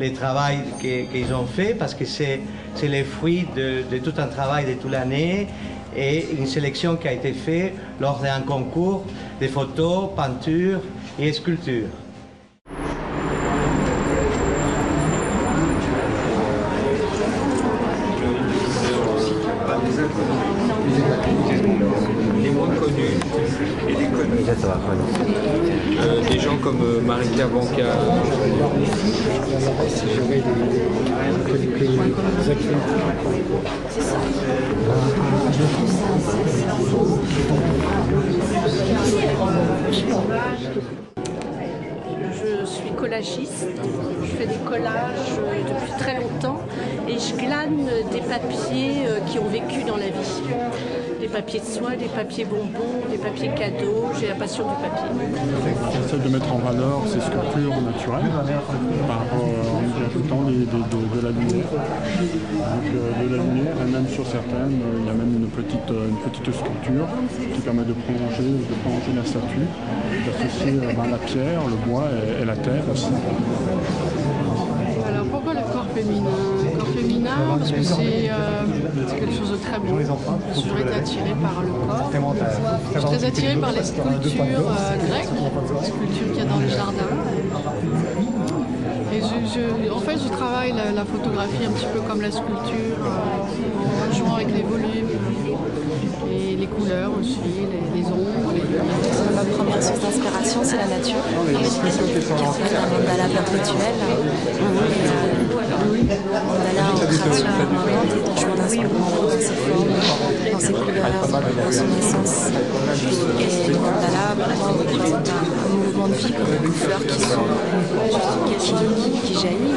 le travail qu'ils ont fait parce que c'est c'est le fruit de, de tout un travail de toute l'année et une sélection qui a été faite lors d'un concours de photos, peintures et sculptures. Et connus. Euh, des gens comme euh, Marika Banca. Je suis collagiste, je fais des collages depuis très longtemps et je glane des papiers euh, qui ont vécu dans la vie. Des papiers de soie, des papiers bonbons, des papiers cadeaux, j'ai la passion du papier. J'essaie de mettre en valeur ces sculptures naturelles par, euh, en y ajoutant des- de, de la lumière. Donc, euh, de la lumière et même sur certaines, euh, il y a même une petite, une petite sculpture qui permet de prolonger, de prolonger la statue, d'associer euh, ben, la pierre, le bois et, et la terre aussi. Alors pourquoi Le corps féminin parce que c'est euh, c'est quelque chose de très beau. J'ai toujours été attirée par le corps. Je suis très attirée par les sculptures euh, grecques, les sculptures qu'il y a dans le jardin. Et je, je- en fait, je travaille la, la photographie un petit peu comme la sculpture, euh, en jouant avec les volumes et les couleurs aussi, les, les ombres, les. Ma première source d'inspiration, c'est la nature, qui est un mandala perpétuel. Et, euh, dans ses formes, dans ses couleurs, dans son essence. Et le mandala, représente un, mouvement de vie comme une fleur qui qui, qui, qui jaillit.